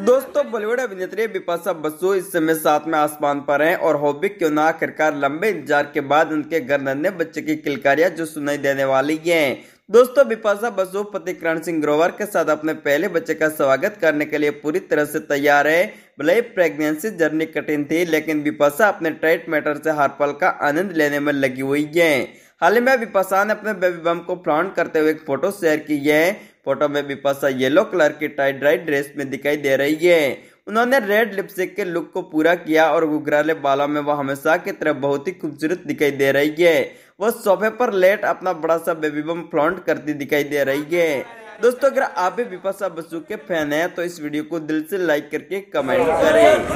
दोस्तों, बॉलीवुड अभिनेत्री बिपाशा बसु इस समय साथ में आसमान पर हैं और हॉबी क्यों ना आखिरकार लंबे इंतज़ार के बाद उनके घर नन्हे बच्चे की किलकारियाँ जो सुनाई देने वाली हैं। दोस्तों, बिपाशा बसु पति करण सिंह ग्रोवर के साथ अपने पहले बच्चे का स्वागत करने के लिए पूरी तरह से तैयार है। भले प्रेगनेंसी जर्नी कठिन थी, लेकिन बिपाशा अपने टाइट मैटर से हर पल का आनंद लेने में लगी हुई है। हाल ही में बिपाशा ने अपने बेबी बम को फ्लॉन्ट करते हुए एक फ़ोटो शेयर की है। फ़ोटो में बिपाशा येलो कलर की टाइट ड्राई ड्रेस में दिखाई दे रही है। उन्होंने रेड लिपस्टिक के लुक को पूरा किया और गुगराले बालों में वो हमेशा की तरह बहुत ही खूबसूरत दिखाई दे रही है। वो सोफे पर लेट अपना बड़ा सा बेबी बम फ्लॉन्ट करती दिखाई दे रही है। दोस्तों, अगर आप भी बिपाशा बसु के फ़ैन हैं तो इस वीडियो को दिल से लाइक करके कमेंट करें।